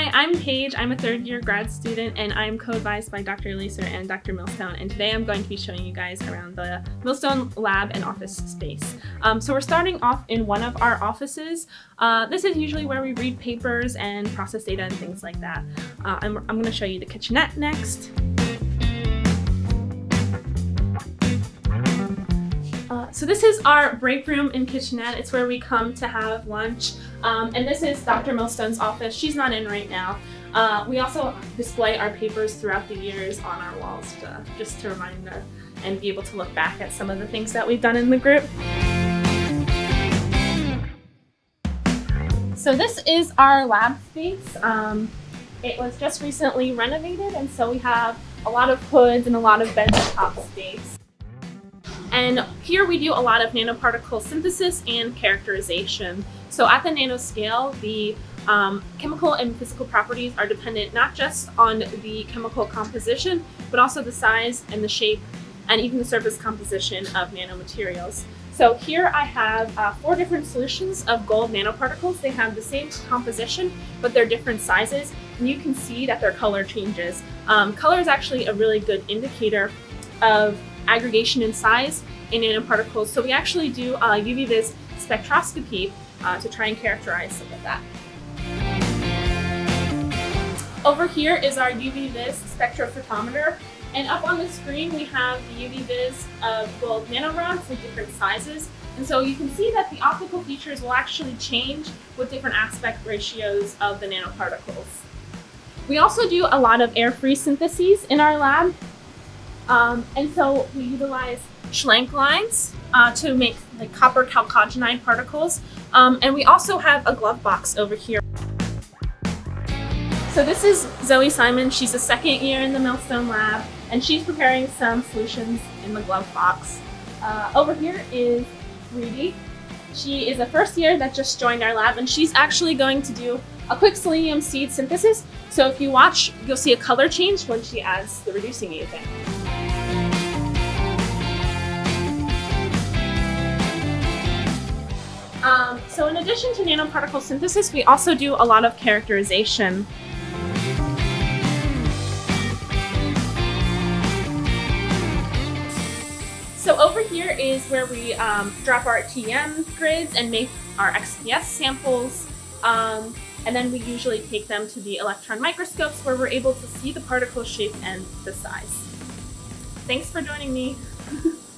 Hi, I'm Paige. I'm a third year grad student and I'm co-advised by Dr. Laaser and Dr. Millstone. And today I'm going to be showing you guys around the Millstone lab and office space. Um, so we're starting off in one of our offices. Uh, this is usually where we read papers and process data and things like that. Uh, I'm, I'm going to show you the kitchenette next. So this is our break room and kitchenette. It's where we come to have lunch. Um, and this is Dr. Millstone's office. She's not in right now. Uh, we also display our papers throughout the years on our walls to, just to remind us and be able to look back at some of the things that we've done in the group. So this is our lab space. Um, it was just recently renovated and so we have a lot of hoods and a lot of benchtop space. And here we do a lot of nanoparticle synthesis and characterization. So at the nanoscale, the um, chemical and physical properties are dependent not just on the chemical composition, but also the size and the shape and even the surface composition of nanomaterials. So here I have uh, four different solutions of gold nanoparticles. They have the same composition, but they're different sizes, and you can see that their color changes. Um, color is actually a really good indicator of aggregation in size in nanoparticles. So we actually do uh, UV-Vis spectroscopy uh, to try and characterize some of that. Over here is our UV-Vis spectrophotometer. And up on the screen, we have the UV-Vis of gold nanorods with different sizes. And so you can see that the optical features will actually change with different aspect ratios of the nanoparticles. We also do a lot of air-free syntheses in our lab. Um, and so we utilize Schlenk lines uh, to make like copper chalcogenide particles. Um, and we also have a glove box over here. So this is Zoe Simon. She's a second year in the Millstone lab and she's preparing some solutions in the glove box. Uh, over here is Rudy. She is a first year that just joined our lab and she's actually going to do a quick selenium seed synthesis. So if you watch, you'll see a color change when she adds the reducing agent. Addition to nanoparticle synthesis, we also do a lot of characterization. So over here is where we um, drop our TEM grids and make our XPS samples. Um, and then we usually take them to the electron microscopes where we're able to see the particle shape and the size. Thanks for joining me.